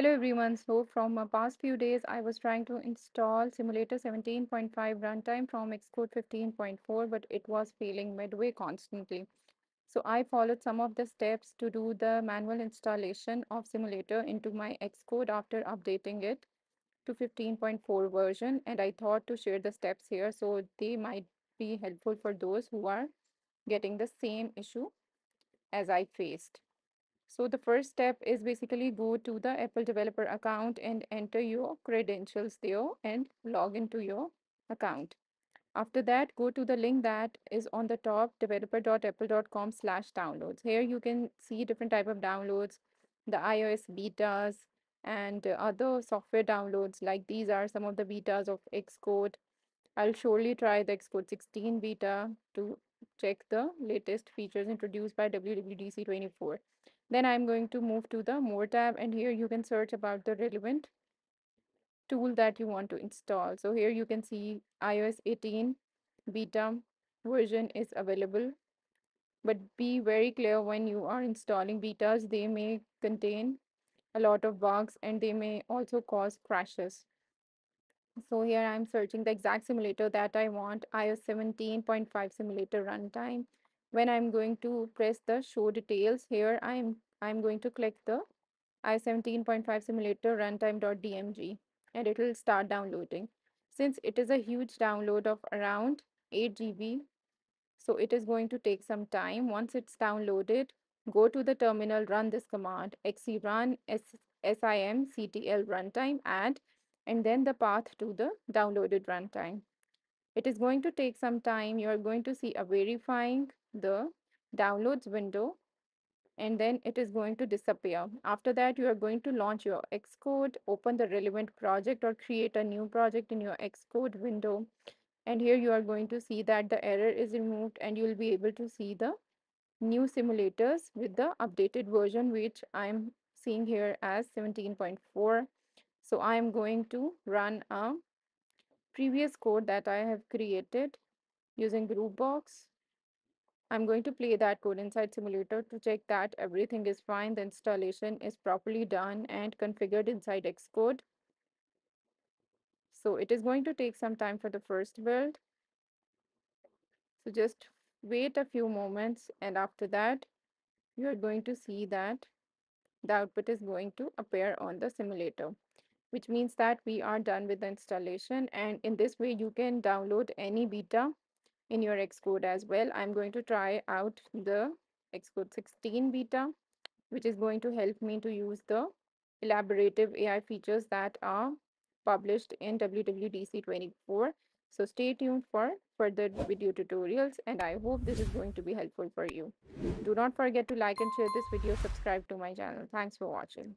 Hello everyone. So from the past few days, I was trying to install Simulator 17.5 runtime from Xcode 15.4, but it was failing midway constantly. So I followed some of the steps to do the manual installation of Simulator into my Xcode after updating it to 15.4 version. And I thought to share the steps here so they might be helpful for those who are getting the same issue as I faced. So the first step is basically go to the Apple developer account and enter your credentials there and log into your account. After that, go to the link that is on the top developer.apple.com slash downloads. Here you can see different type of downloads, the iOS betas and other software downloads like these are some of the betas of Xcode. I'll surely try the Xcode 16 beta to check the latest features introduced by WWDC 24. Then I'm going to move to the more tab and here you can search about the relevant tool that you want to install. So here you can see iOS 18 beta version is available. But be very clear when you are installing betas, they may contain a lot of bugs and they may also cause crashes. So here I'm searching the exact simulator that I want, iOS 17.5 simulator runtime when I'm going to press the show details here, I'm, I'm going to click the i17.5 simulator runtime.dmg and it will start downloading. Since it is a huge download of around 8 GB, so it is going to take some time. Once it's downloaded, go to the terminal, run this command, xcrun simctl runtime add, and then the path to the downloaded runtime. It is going to take some time. You are going to see a verifying the downloads window and then it is going to disappear. After that, you are going to launch your Xcode, open the relevant project or create a new project in your Xcode window. And here you are going to see that the error is removed and you will be able to see the new simulators with the updated version, which I'm seeing here as 17.4. So I'm going to run a previous code that I have created using Groovebox I'm going to play that code inside simulator to check that everything is fine. The installation is properly done and configured inside Xcode. So it is going to take some time for the first build. So just wait a few moments and after that you are going to see that the output is going to appear on the simulator which means that we are done with the installation and in this way you can download any beta in your Xcode as well. I'm going to try out the Xcode 16 beta, which is going to help me to use the elaborative AI features that are published in WWDC 24. So stay tuned for further video tutorials and I hope this is going to be helpful for you. Do not forget to like and share this video, subscribe to my channel. Thanks for watching.